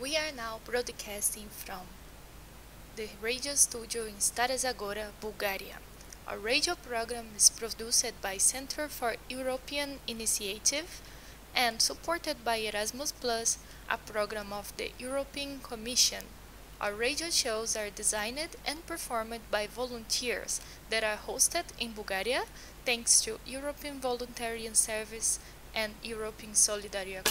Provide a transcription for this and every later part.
We are now broadcasting from the radio studio in Stara Zagora, Bulgaria. Our radio program is produced by Center for European Initiative and supported by Erasmus Plus, a program of the European Commission. Our radio shows are designed and performed by volunteers that are hosted in Bulgaria thanks to European Voluntarian Service and European Solidarity.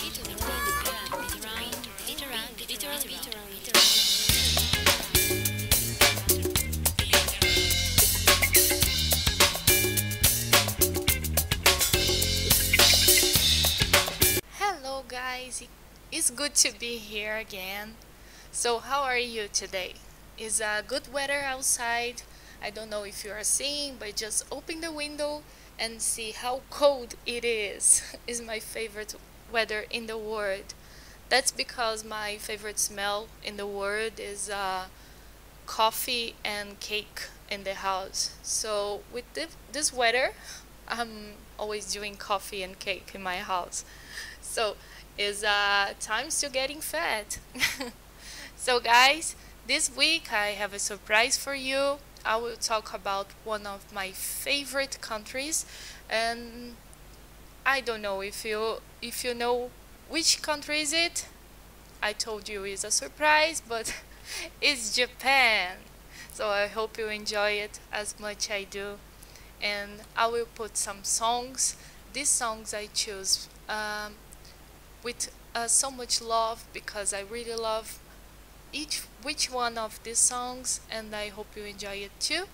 Hello guys, it's good to be here again. So how are you today? Is uh, good weather outside? I don't know if you are seeing, but just open the window and see how cold it is. is my favorite weather in the world. That's because my favorite smell in the world is uh, coffee and cake in the house. So with this weather, I'm always doing coffee and cake in my house. So it's uh, time to getting fat. so guys, this week I have a surprise for you. I will talk about one of my favorite countries and I don't know if you if you know which country is it? I told you it's a surprise, but it's Japan. So I hope you enjoy it as much I do. And I will put some songs. These songs I choose um, with uh, so much love because I really love each which one of these songs and I hope you enjoy it too.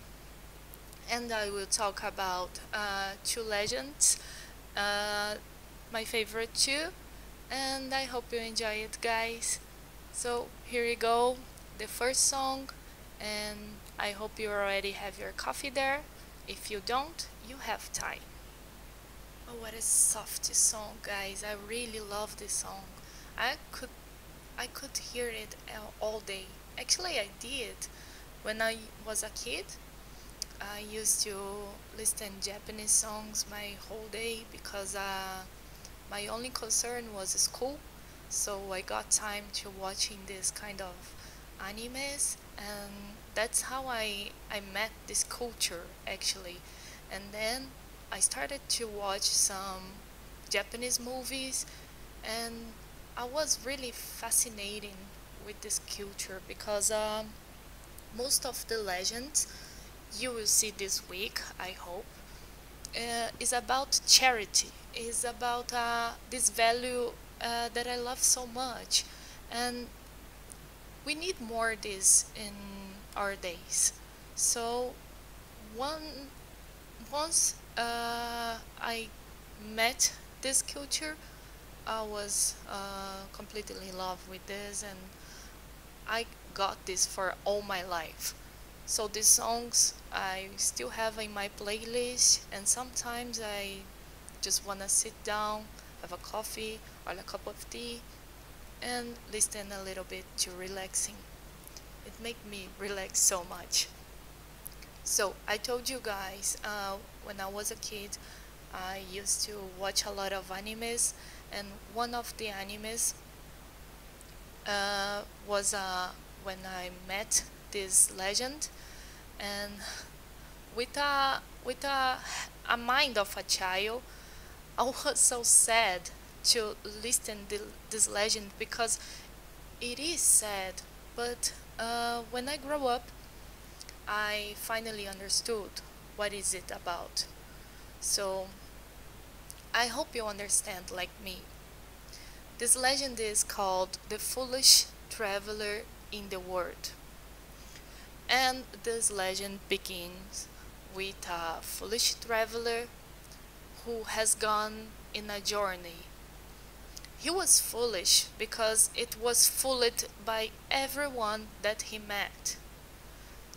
And I will talk about uh, two legends, uh, my favorite two and I hope you enjoy it guys. So here you go the first song and I hope you already have your coffee there. If you don't you have time. Oh what a soft song guys. I really love this song. I could I could hear it all day. Actually I did. When I was a kid I used to listen Japanese songs my whole day because uh, my only concern was school. So I got time to watching this kind of animes and that's how I, I met this culture actually. And then I started to watch some Japanese movies and I was really fascinating with this culture because um, most of the legends you will see this week I hope uh, is about charity. Is about uh, this value uh, that I love so much. And we need more of this in our days. So one once uh, I met this culture I was uh, completely in love with this and I got this for all my life so these songs I still have in my playlist and sometimes I just wanna sit down, have a coffee or a cup of tea and listen a little bit to relaxing. It make me relax so much. So I told you guys uh, when I was a kid I used to watch a lot of animes and one of the animes uh, was uh, when I met this legend and with a with a, a mind of a child I was so sad to listen to this legend because it is sad but uh, when I grow up I finally understood what is it about. So I hope you understand like me this legend is called the foolish traveler in the world and this legend begins with a foolish traveler who has gone in a journey. He was foolish because it was fooled by everyone that he met.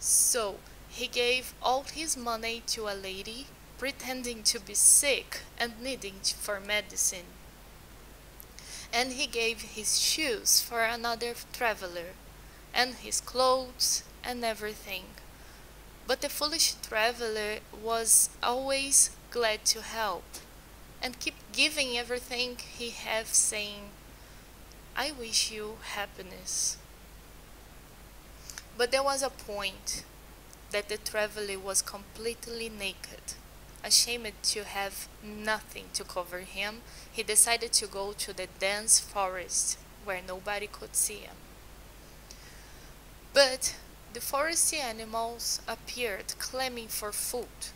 So he gave all his money to a lady pretending to be sick and needing for medicine. And he gave his shoes for another traveler, and his clothes and everything. But the foolish traveler was always glad to help and keep giving everything he had, saying I wish you happiness. But there was a point that the traveler was completely naked. Ashamed to have nothing to cover him, he decided to go to the dense forest where nobody could see him. But the foresty animals appeared claiming for food.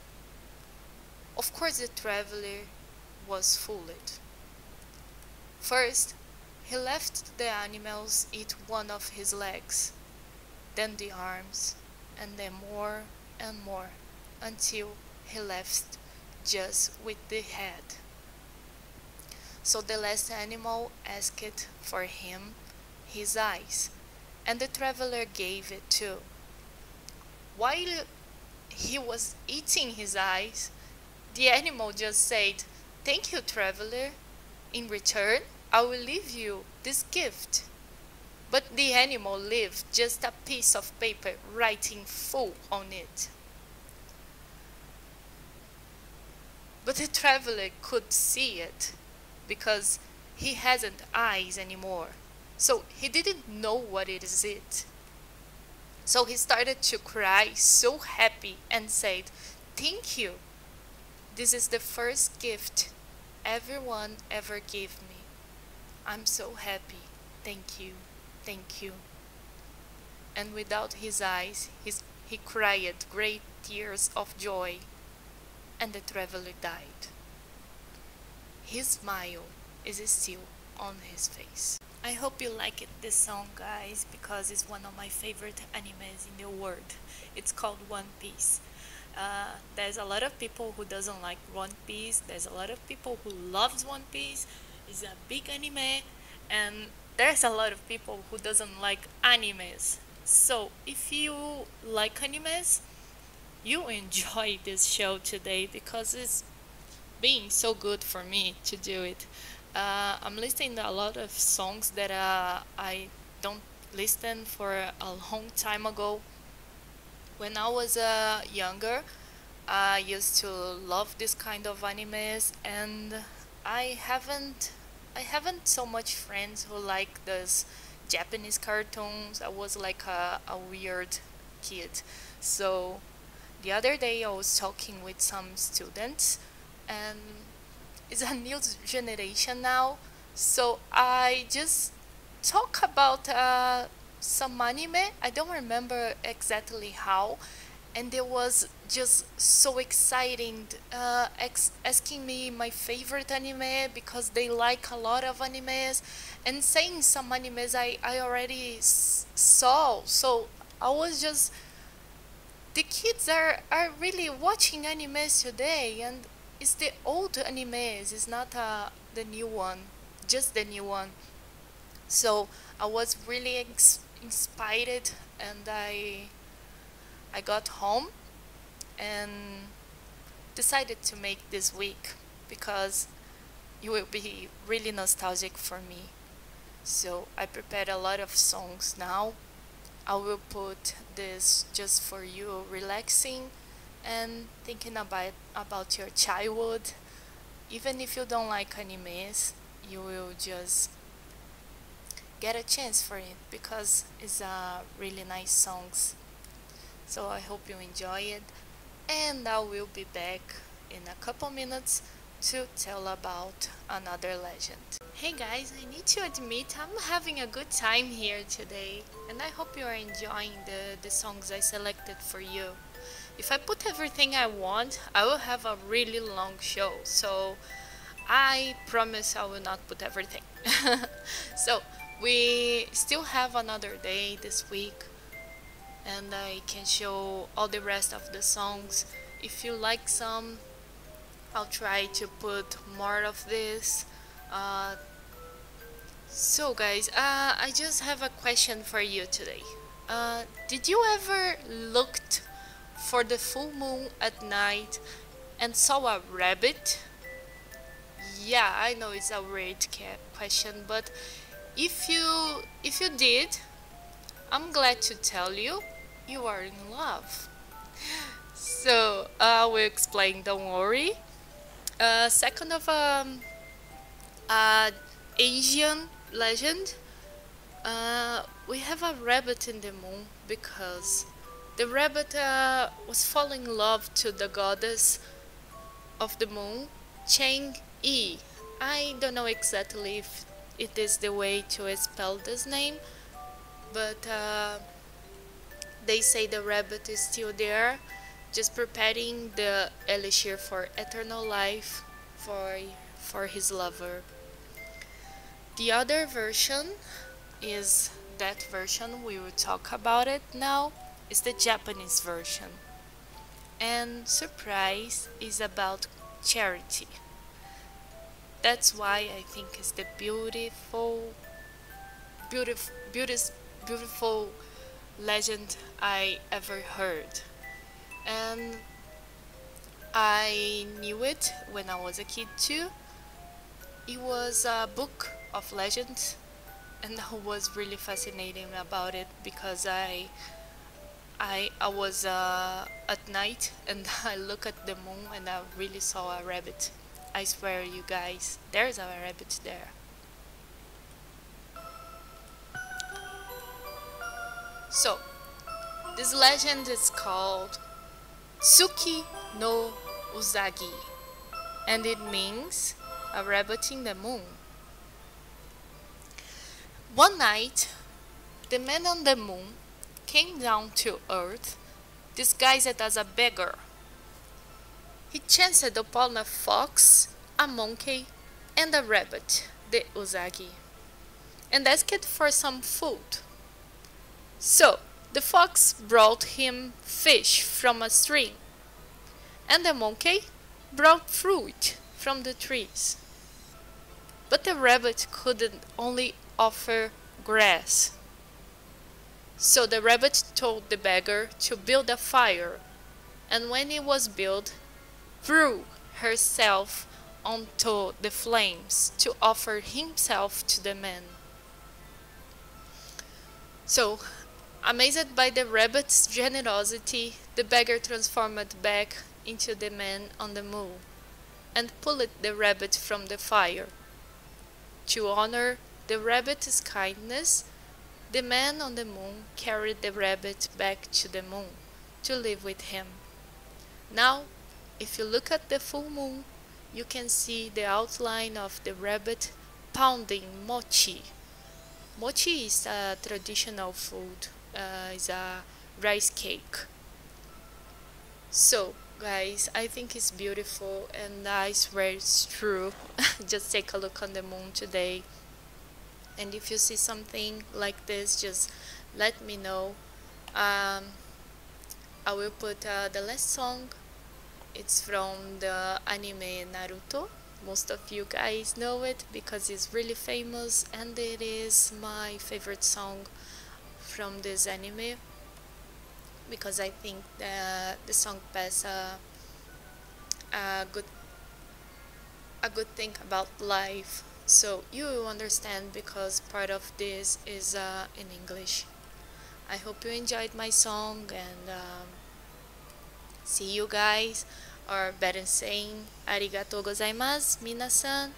Of course, the traveler was fooled. First, he left the animals eat one of his legs, then the arms, and then more and more until he left just with the head. So the last animal asked for him his eyes, and the traveler gave it too. While he was eating his eyes, the animal just said, Thank you, traveler. In return, I will leave you this gift. But the animal left just a piece of paper writing full on it. But the traveler could see it because he hasn't eyes anymore. So he didn't know what it is it. So he started to cry so happy and said, Thank you. This is the first gift everyone ever gave me. I'm so happy. Thank you. Thank you. And without his eyes, his, he cried great tears of joy, and the traveler died. His smile is still on his face. I hope you like it, this song, guys, because it's one of my favorite animes in the world. It's called One Piece. Uh, there's a lot of people who doesn't like One Piece. There's a lot of people who loves One Piece. It's a big anime, and there's a lot of people who doesn't like animes. So if you like animes, you enjoy this show today because it's being so good for me to do it. Uh, I'm listening to a lot of songs that uh, I don't listen for a long time ago. When I was uh, younger, I used to love this kind of animes, and I haven't I haven't so much friends who like those Japanese cartoons. I was like a, a weird kid. So the other day I was talking with some students and it's a new generation now. So I just talk about uh, some anime. I don't remember exactly how, and it was just so exciting uh, asking me my favorite anime because they like a lot of animes and saying some animes I, I already saw so I was just the kids are, are really watching animes today and it's the old animes it's not uh, the new one just the new one so I was really inspired and I I got home and decided to make this week because it will be really nostalgic for me. So I prepared a lot of songs now. I will put this just for you relaxing and thinking about about your childhood. Even if you don't like animes, you will just get a chance for it because it's a really nice songs so I hope you enjoy it and I will be back in a couple minutes to tell about another legend. Hey guys, I need to admit I'm having a good time here today and I hope you are enjoying the, the songs I selected for you. If I put everything I want, I will have a really long show, so I promise I will not put everything. so, we still have another day this week and I can show all the rest of the songs if you like some I'll try to put more of this uh, so guys uh, I just have a question for you today uh, did you ever looked for the full moon at night and saw a rabbit yeah I know it's a weird question but if you if you did I'm glad to tell you, you are in love. So, I will explain, don't worry. Uh, second of um, uh, Asian legend, Uh, we have a rabbit in the moon because the rabbit uh, was falling in love to the goddess of the moon, Chang Yi. I don't know exactly if it is the way to spell this name, but uh, they say the rabbit is still there, just preparing the elixir for eternal life for for his lover. The other version is that version we will talk about it now is the Japanese version. And surprise is about charity. That's why I think it's the beautiful beautiful beautiful beautiful legend I ever heard. And I knew it when I was a kid too. It was a book of legends and I was really fascinating about it because I I I was uh, at night and I look at the moon and I really saw a rabbit. I swear you guys, there's a rabbit there. So, this legend is called Tsuki no Usagi and it means a rabbit in the moon. One night, the man on the moon came down to earth disguised as a beggar. He chanced upon a fox, a monkey, and a rabbit, the Usagi, and asked for some food. So, the fox brought him fish from a stream, and the monkey brought fruit from the trees. But the rabbit could only offer grass. So the rabbit told the beggar to build a fire, and when it was built, threw herself onto the flames to offer himself to the man. So, amazed by the rabbit's generosity, the beggar transformed back into the man on the moon and pulled the rabbit from the fire. To honor the rabbit's kindness, the man on the moon carried the rabbit back to the moon to live with him. Now, if you look at the full moon, you can see the outline of the rabbit pounding mochi. Mochi is a traditional food, uh, is a rice cake. So, guys, I think it's beautiful and I swear it's true. Just take a look on the moon today. And if you see something like this just let me know. Um, I will put uh, the last song. It's from the anime Naruto. Most of you guys know it because it's really famous and it is my favorite song from this anime because I think the, the song passes a, a good a good thing about life. So you understand because part of this is uh, in English. I hope you enjoyed my song and um, see you guys. Or better saying arigatou gozaimasu minasan